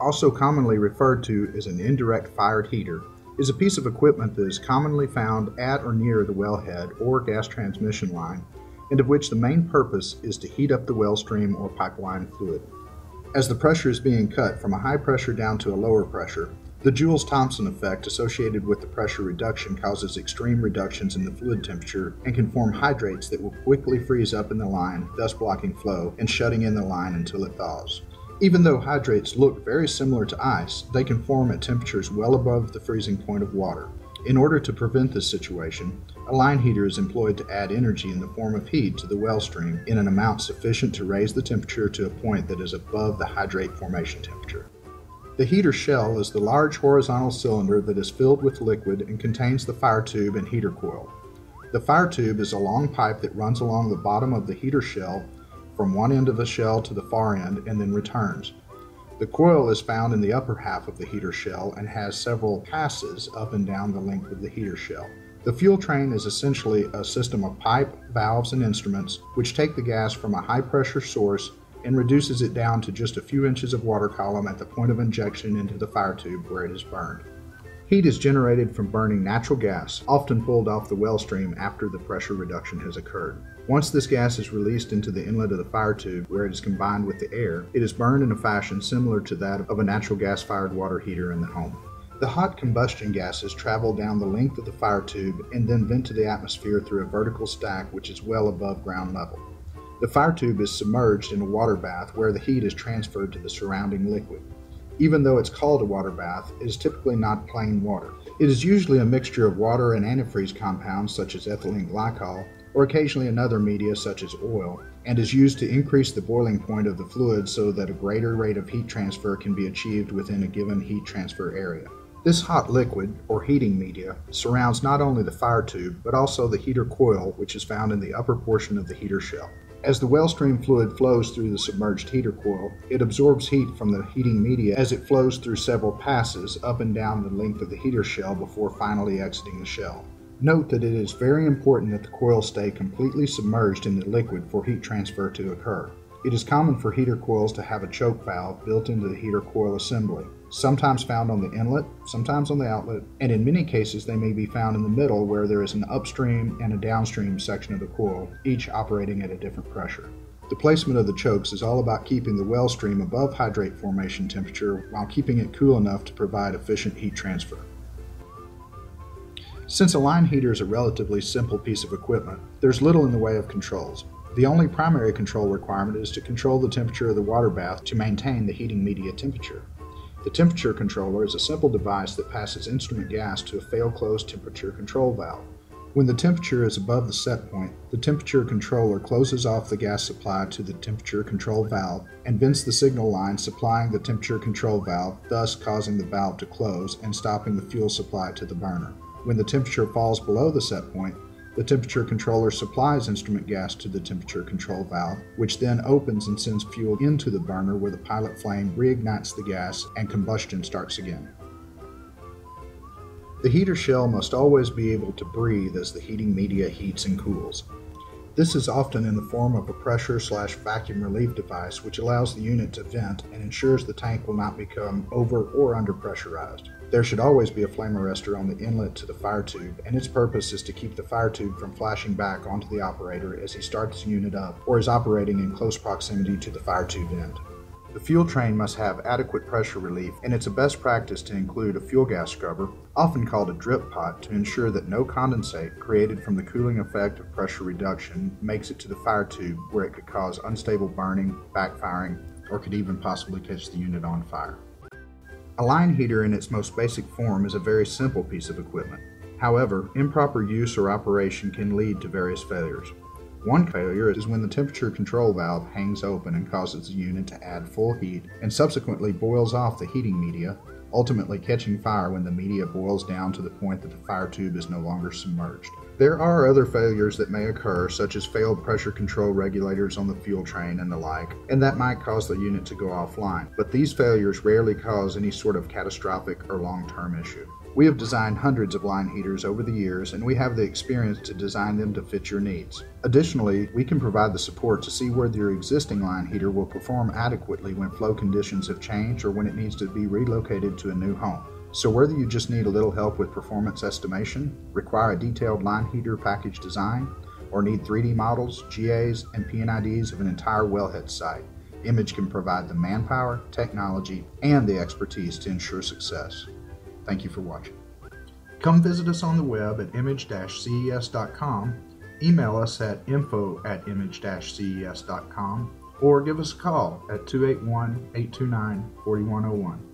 also commonly referred to as an indirect fired heater, is a piece of equipment that is commonly found at or near the wellhead or gas transmission line, and of which the main purpose is to heat up the well stream or pipeline fluid. As the pressure is being cut from a high pressure down to a lower pressure, the Joule-Thomson effect associated with the pressure reduction causes extreme reductions in the fluid temperature and can form hydrates that will quickly freeze up in the line, thus blocking flow and shutting in the line until it thaws. Even though hydrates look very similar to ice, they can form at temperatures well above the freezing point of water. In order to prevent this situation, a line heater is employed to add energy in the form of heat to the well stream in an amount sufficient to raise the temperature to a point that is above the hydrate formation temperature. The heater shell is the large horizontal cylinder that is filled with liquid and contains the fire tube and heater coil. The fire tube is a long pipe that runs along the bottom of the heater shell from one end of the shell to the far end and then returns. The coil is found in the upper half of the heater shell and has several passes up and down the length of the heater shell. The fuel train is essentially a system of pipe, valves, and instruments which take the gas from a high pressure source and reduces it down to just a few inches of water column at the point of injection into the fire tube where it is burned. Heat is generated from burning natural gas, often pulled off the well stream after the pressure reduction has occurred. Once this gas is released into the inlet of the fire tube where it is combined with the air, it is burned in a fashion similar to that of a natural gas fired water heater in the home. The hot combustion gases travel down the length of the fire tube and then vent to the atmosphere through a vertical stack which is well above ground level. The fire tube is submerged in a water bath where the heat is transferred to the surrounding liquid. Even though it's called a water bath, it is typically not plain water. It is usually a mixture of water and antifreeze compounds such as ethylene glycol, or occasionally another media such as oil, and is used to increase the boiling point of the fluid so that a greater rate of heat transfer can be achieved within a given heat transfer area. This hot liquid, or heating media, surrounds not only the fire tube, but also the heater coil, which is found in the upper portion of the heater shell. As the well stream fluid flows through the submerged heater coil, it absorbs heat from the heating media as it flows through several passes up and down the length of the heater shell before finally exiting the shell. Note that it is very important that the coil stay completely submerged in the liquid for heat transfer to occur. It is common for heater coils to have a choke valve built into the heater coil assembly, sometimes found on the inlet, sometimes on the outlet, and in many cases they may be found in the middle where there is an upstream and a downstream section of the coil, each operating at a different pressure. The placement of the chokes is all about keeping the well stream above hydrate formation temperature while keeping it cool enough to provide efficient heat transfer. Since a line heater is a relatively simple piece of equipment, there's little in the way of controls. The only primary control requirement is to control the temperature of the water bath to maintain the heating media temperature. The temperature controller is a simple device that passes instrument gas to a fail-closed temperature control valve. When the temperature is above the set point, the temperature controller closes off the gas supply to the temperature control valve and vents the signal line supplying the temperature control valve, thus causing the valve to close and stopping the fuel supply to the burner. When the temperature falls below the set point, the temperature controller supplies instrument gas to the temperature control valve, which then opens and sends fuel into the burner where the pilot flame reignites the gas and combustion starts again. The heater shell must always be able to breathe as the heating media heats and cools. This is often in the form of a pressure slash vacuum relief device which allows the unit to vent and ensures the tank will not become over or under pressurized. There should always be a flame arrestor on the inlet to the fire tube, and its purpose is to keep the fire tube from flashing back onto the operator as he starts the unit up or is operating in close proximity to the fire tube end. The fuel train must have adequate pressure relief, and it's a best practice to include a fuel gas scrubber, often called a drip pot, to ensure that no condensate created from the cooling effect of pressure reduction makes it to the fire tube where it could cause unstable burning, backfiring, or could even possibly catch the unit on fire. A line heater in its most basic form is a very simple piece of equipment. However, improper use or operation can lead to various failures. One failure is when the temperature control valve hangs open and causes the unit to add full heat and subsequently boils off the heating media, ultimately catching fire when the media boils down to the point that the fire tube is no longer submerged. There are other failures that may occur, such as failed pressure control regulators on the fuel train and the like, and that might cause the unit to go offline. But these failures rarely cause any sort of catastrophic or long term issue. We have designed hundreds of line heaters over the years, and we have the experience to design them to fit your needs. Additionally, we can provide the support to see whether your existing line heater will perform adequately when flow conditions have changed or when it needs to be relocated to a new home. So whether you just need a little help with performance estimation, require a detailed line heater package design, or need 3D models, GAs, and P&IDs of an entire wellhead site, Image can provide the manpower, technology, and the expertise to ensure success. Thank you for watching. Come visit us on the web at image-ces.com, email us at info at image-ces.com, or give us a call at 281 829 4101.